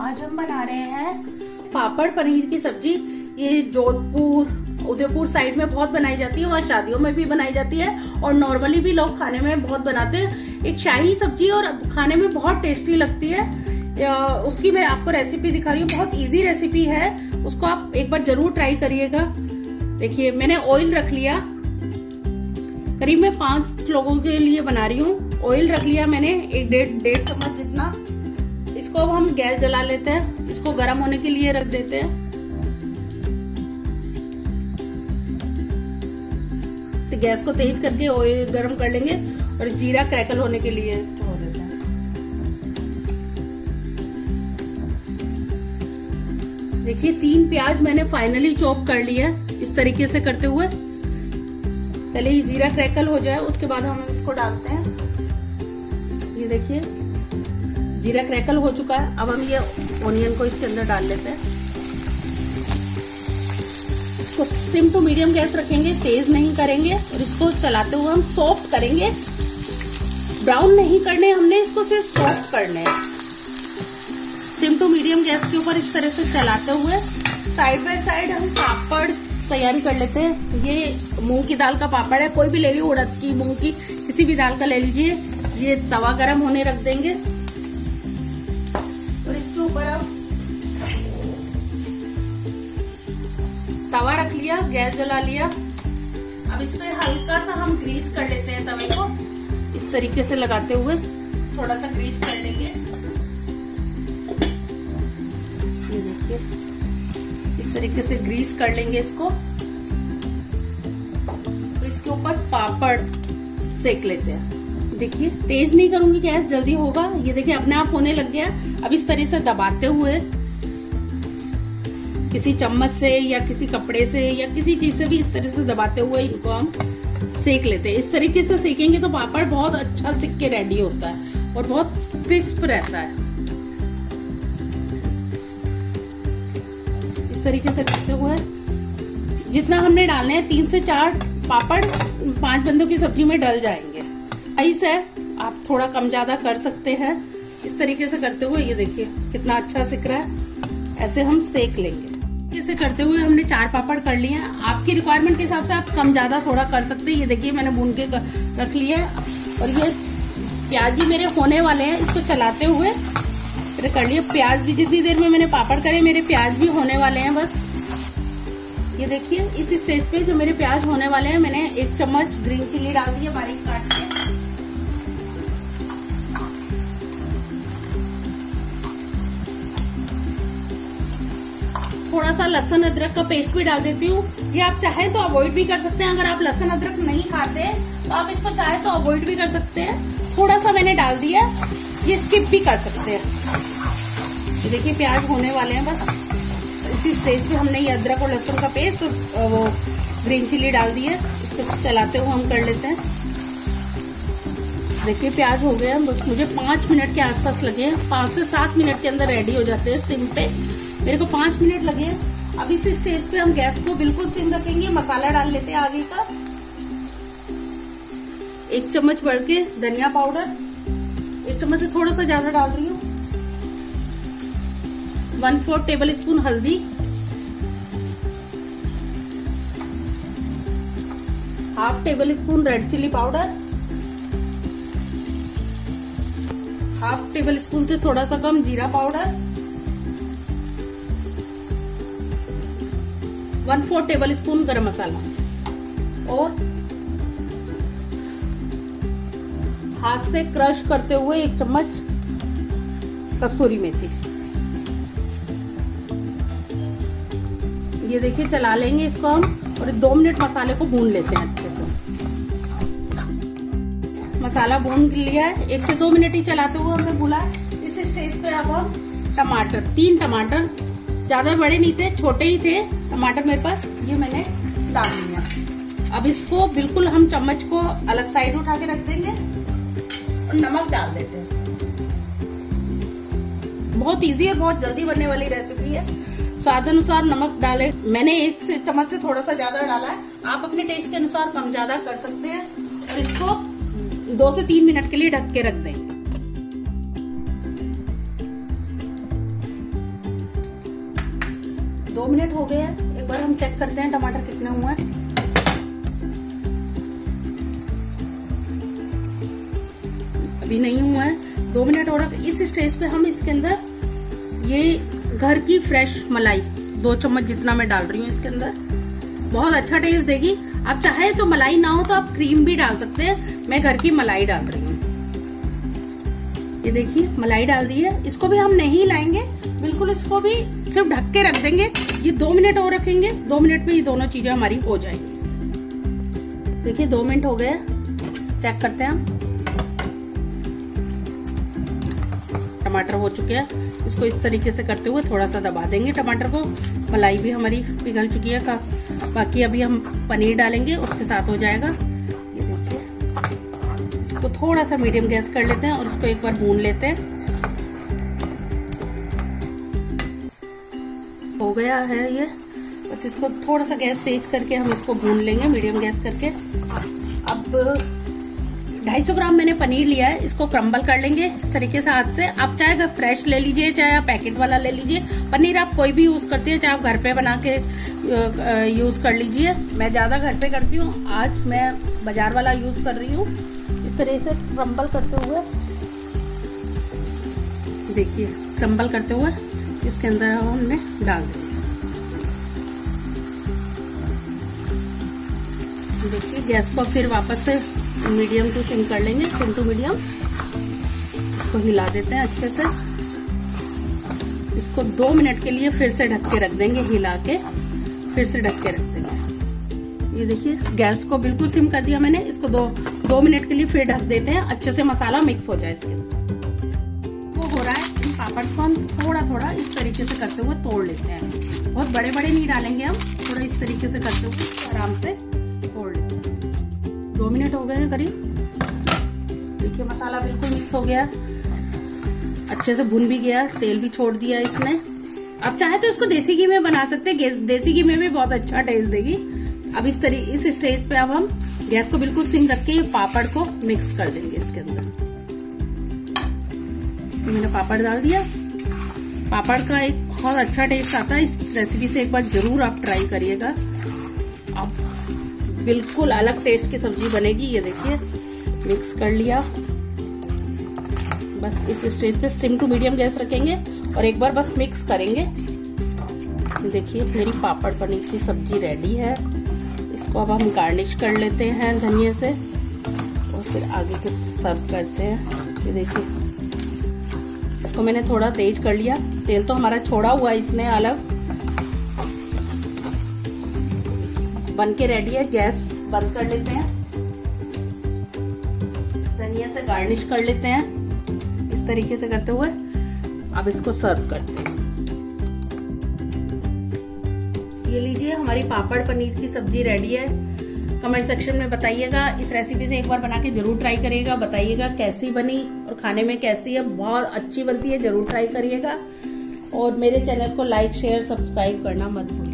आज हम बना रहे हैं पापड़ पनीर की सब्ज़ी। ये जोधपुर, उदयपुर साइड में बहुत बनाई जाती है, वहाँ शादियों में भी बनाई जाती है और नॉर्मली भी लोग खाने में बहुत बनाते हैं। एक शाही सब्ज़ी और खाने में बहुत टेस्टी लगती है। उसकी मैं आपको रेसिपी दिखा रही हूँ, बहुत इजी रेसिपी है। उसको आप एक बार ज़रूर ट्राई करिएगा। देखिए, मैंने ऑयल रख लिया। करीब मैं पाँच लोगों के लिए बना रही हूँ। ऑयल रख लिया मैंने, एक डेढ़ डेढ़ चम्मच जितना इसको अब हम गैस जला लेते हैं। इसको गर्म होने के लिए रख देते हैं। तो गैस को तेज करके ऑयल गर्म कर लेंगे और जीरा क्रैकल होने के लिए देखिए, तीन प्याज मैंने फाइनली चॉप कर लिया इस तरीके से करते हुए। पहले ये जीरा क्रैकल हो जाए, उसके बाद हम इसको डालते हैं। ये देखिए जीरा क्रैकल हो चुका है। अब हम ये ओनियन को इसके अंदर डाल लेते हैं। इसको सिम टू मीडियम गैस रखेंगे, तेज नहीं करेंगे और इसको चलाते हुए हम सॉफ्ट करेंगे। ब्राउन नहीं करने, हमने इसको सिर्फ़ सॉफ्ट करने सिम टू मीडियम गैस के ऊपर इस तरह से चलाते हुए साइड बाय साइड हम पापड़ तैयारी कर लेते हैं। ये मूंग की दाल का पापड़ है। कोई भी ले लीजिए उड़द की, मूंग की, किसी भी दाल का ले लीजिए। ये तवा गरम होने रख देंगे। ऊपर अब तवा रख लिया, गैस जला लिया। अब इस पे हल्का सा हम ग्रीस कर लेते हैं तवे को। इस तरीके से लगाते हुए थोड़ा सा ग्रीस कर लेंगे। इस तरीके से ग्रीस कर लेंगे इसको। तो इसके ऊपर पापड़ सेक लेते हैं। देखिए, तेज नहीं करूँगी गैस जल्दी होगा। ये देखिए, अपने आप होने लग गया। अब इस तरह से दबाते हुए, किसी चम्मच से या किसी कपड़े से या किसी चीज़ से भी इस तरह से दबाते हुए इनको हम सेक लेते हैं। इस तरीके से सेकेंगे तो पापड़ बहुत अच्छा सिक के रेडी होता है और बहुत क्रिस्प रहता है। इस तरीके से करते हुए, जितना हमने डालने हैं, तीन से चार पापड़ पाँच बंदों की सब्ज़ी में डल जाएँगे। ऐसे है। आप थोड़ा कम ज़्यादा कर सकते हैं। इस तरीके से करते हुए ये देखिए, कितना अच्छा सिक रहा है। ऐसे हम सेक लेंगे। ऐसे करते हुए हमने चार पापड़ कर लिए हैं। आपकी रिक्वायरमेंट के हिसाब से आप कम ज़्यादा थोड़ा कर सकते हैं। ये देखिए, मैंने भून के रख लिया है। और ये प्याज भी मेरे होने वाले हैं। इसको चलाते हुए मैंने कर लिए। प्याज भी जितनी देर में मैंने पापड़ करे, मेरे प्याज भी होने वाले हैं बस। ये देखिए, इस स्टेज पे जो मेरे प्याज होने वाले हैं, मैंने एक चम्मच ग्रीन चिल्ली डाल दी है बारीक काट के। थोड़ा सा लहसन अदरक का पेस्ट भी डाल देती हूँ। ये आप चाहे तो अवॉइड भी कर सकते हैं। अगर आप लहसन अदरक नहीं खाते तो आप इसको चाहे तो अवॉइड भी कर सकते हैं। थोड़ा सा मैंने डाल दिया, ये स्किप भी कर सकते हैं। देखिए, प्याज होने वाले हैं बस। इसी स्टेज पे हमने ये अदरक और लहसुन का पेस्ट और वो ग्रीन चिल्ली डाल दी है। इसको चलाते हुए हम कर लेते हैं। देखिए, प्याज हो गया। बस मुझे पाँच मिनट के आसपास लगे हैं। पाँच से सात मिनट के अंदर रेडी हो जाते हैं। सिम पे मेरे को पाँच मिनट लगे अब इस स्टेज पे हम गैस को बिल्कुल सिम रखेंगे, मसाला डाल लेते हैं आगे का। एक चम्मच बढ़ के धनिया पाउडर एक चम्मच से थोड़ा सा ज़्यादा डाल रही हूँ। वन फोर्थ टेबल स्पून हल्दी। Half table spoon red chili powder half table spoon से थोड़ा सा कम जीरा powder one four table spoon garam masala और हाथ से क्रश करते हुए एक चम्मच कस्तूरी मेथी। ये देखिए, चला लेंगे इसको हम और दो मिनट मसाले को भून लेते हैं अच्छे से। मसाला भून लिया है। एक से दो मिनट ही चलाते हुए हमने भूला इस स्टेज पे अब हम टमाटर, तीन टमाटर ज़्यादा बड़े नहीं थे, छोटे ही थे। टमाटर मेरे पास, ये मैंने डाल दिया। अब इसको बिल्कुल हम चम्मच को अलग साइड उठा के रख देंगे और नमक डाल देते हैं। बहुत इजी और बहुत जल्दी बनने वाली रेसिपी है। स्वाद अनुसार नमक डाले। मैंने एक से चम्मच से थोड़ा सा ज़्यादा डाला है। आप अपने टेस्ट के अनुसार कम ज़्यादा कर सकते हैं। और इसको दो से तीन मिनट के लिए ढक के रख देंगे मिनट हो गए हैं। एक बार हम चेक करते हैं टमाटर कितने हुए हैं। अभी नहीं हुआ है। दो मिनट और इस स्टेज पे हम इसके अंदर ये घर की फ्रेश मलाई, दो चम्मच जितना मैं डाल रही हूँ इसके अंदर। बहुत अच्छा टेस्ट देगी। आप चाहे तो मलाई ना हो तो आप क्रीम भी डाल सकते हैं। मैं घर की मलाई डाल रही हूँ। ये देखिए, मलाई डाल दी है। इसको भी हम नहीं लाएँगे। बिल्कुल इसको भी सिर्फ़ ढक के रख देंगे। ये दो मिनट और रखेंगे। दो मिनट में ये दोनों चीज़ें हमारी हो जाएँगी। देखिए, दो मिनट हो गए। चेक करते हैं हम। टमाटर हो चुके हैं। इसको इस तरीके से करते हुए थोड़ा सा दबा देंगे टमाटर को। मलाई भी हमारी पिघल चुकी है का। बाकी अभी हम पनीर डालेंगे, उसके साथ हो जाएगा। ये देखिए। इसको थोड़ा सा मीडियम गैस कर लेते हैं और इसको एक बार भून लेते हैं। हो गया है ये। बस इसको थोड़ा सा गैस तेज करके हम इसको भून लेंगे मीडियम गैस करके। अब 250 ग्राम मैंने पनीर लिया है, इसको क्रम्बल कर लेंगे इस तरीके से हाथ से। आप चाहे अगर फ्रेश ले लीजिए, चाहे आप पैकेट वाला ले लीजिए। पनीर आप कोई भी यूज़ करते हैं, चाहे आप घर पे बना के यूज़ कर लीजिए। मैं ज़्यादा घर पे करती हूँ, आज मैं बाज़ार वाला यूज़ कर रही हूँ। इस तरह से क्रम्बल करते हुए। देखिए क्रम्बल करते हुए। इसके अंदर हमने डाल दिया देखिए, गैस को फिर वापस से मीडियम टू सिम कर लेंगे, सिम टू मीडियम। इसको हिला देते हैं अच्छे से। इसको दो मिनट के लिए फिर से ढक के रख देंगे, हिला के फिर से ढक के रख देंगे। ये देखिए, गैस को बिल्कुल सिम कर दिया मैंने। इसको दो दो मिनट के लिए फिर ढक देते हैं, अच्छे से मसाला मिक्स हो जाए इसके इन पापड़ को हम थोड़ा थोड़ा इस तरीके से करते हुए तोड़ लेते हैं। बहुत बड़े बड़े नहीं डालेंगे हम, थोड़ा इस तरीके से करते हुए आराम से तोड़ लेते हैं। दो मिनट हो गए हैं करीब। देखिए, मसाला बिल्कुल मिक्स हो गया। अच्छे से भुन भी गया, तेल भी छोड़ दिया इसने। आप चाहे तो इसको देसी घी में बना सकते हैं देसी घी में भी बहुत अच्छा टेस्ट देगी। अब इस तरीके इस स्टेज पे अब हम गैस को बिल्कुल सिम रख के पापड़ को मिक्स कर देंगे इसके अंदर। मैंने पापड़ डाल दिया। पापड़ का एक बहुत अच्छा टेस्ट आता है। इस रेसिपी से एक बार ज़रूर आप ट्राई करिएगा। आप बिल्कुल अलग टेस्ट की सब्ज़ी बनेगी, ये देखिए। मिक्स कर लिया। बस इस स्टेज पे सिम टू मीडियम गैस रखेंगे और एक बार बस मिक्स करेंगे। देखिए, मेरी पापड़ पनीर की सब्ज़ी रेडी है। इसको अब हम गार्निश कर लेते हैं धनिया से। और फिर आगे के सर्व करते हैं। ये देखिए। इसको मैंने थोड़ा तेज कर लिया। तेल तो हमारा छोड़ा हुआ इसने अलग। बन के रेडी है, गैस बंद कर लेते हैं। धनिया से गार्निश कर लेते हैं, इस तरीके से करते हुए। अब इसको सर्व करते हैं। ये लीजिए, हमारी पापड़ पनीर की सब्ज़ी रेडी है। कमेंट सेक्शन में बताइएगा, इस रेसिपी से एक बार बना के ज़रूर ट्राई करिएगा, बताइएगा कैसी बनी और खाने में कैसी है, बहुत अच्छी बनती है, ज़रूर ट्राई करिएगा। और मेरे चैनल को लाइक शेयर सब्सक्राइब करना मत भूलिए।